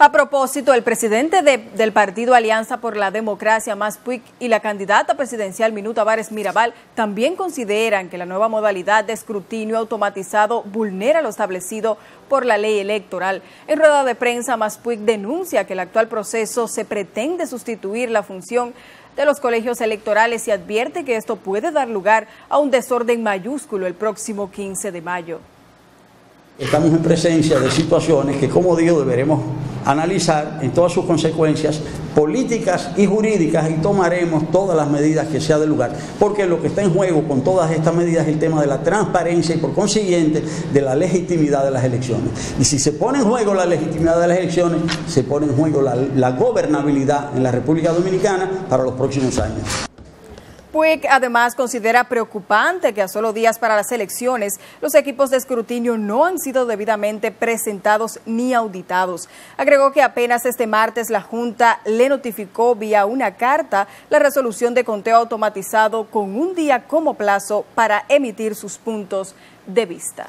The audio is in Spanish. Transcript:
A propósito, el presidente del partido Alianza por la Democracia, Más Puig, y la candidata presidencial Minuta Vares Mirabal también consideran que la nueva modalidad de escrutinio automatizado vulnera lo establecido por la ley electoral. En rueda de prensa, Más Puig denuncia que el actual proceso se pretende sustituir la función de los colegios electorales y advierte que esto puede dar lugar a un desorden mayúsculo el próximo 15 de mayo. Estamos en presencia de situaciones que, como digo, deberemos analizar en todas sus consecuencias políticas y jurídicas y tomaremos todas las medidas que sea del lugar, porque lo que está en juego con todas estas medidas es el tema de la transparencia y por consiguiente de la legitimidad de las elecciones. Y si se pone en juego la legitimidad de las elecciones, se pone en juego la gobernabilidad en la República Dominicana para los próximos años. Puig además considera preocupante que a solo días para las elecciones los equipos de escrutinio no han sido debidamente presentados ni auditados. Agregó que apenas este martes la Junta le notificó vía una carta la resolución de conteo automatizado con un día como plazo para emitir sus puntos de vista.